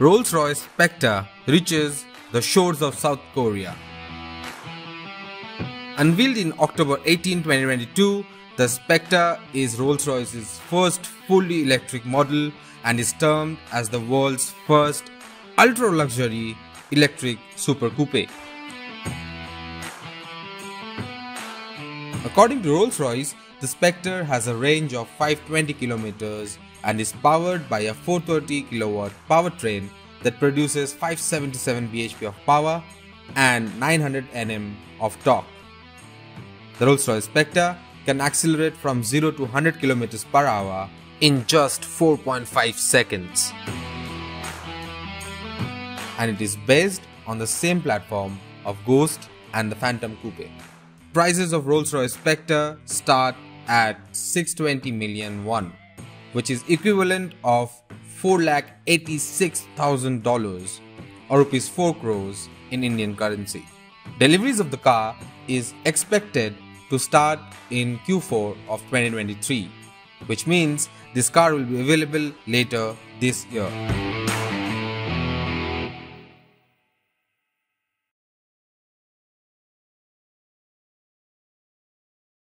Rolls-Royce Spectre reaches the shores of South Korea. Unveiled in October 18, 2022, the Spectre is Rolls-Royce's first fully electric model and is termed as the world's first ultra-luxury electric super coupe. According to Rolls-Royce, the Spectre has a range of 520 kilometers and is powered by a 430 kilowatt powertrain that produces 577 bhp of power and 900 Nm of torque. The Rolls-Royce Spectre can accelerate from 0 to 100 km per hour in just 4.5 seconds. And it is based on the same platform of Ghost and the Phantom Coupe. Prices of Rolls-Royce Spectre start at 620 million won, which is equivalent of $4,86,000 or rupees 4 crores in Indian currency. Deliveries of the car is expected to start in Q4 of 2023, which means this car will be available later this year.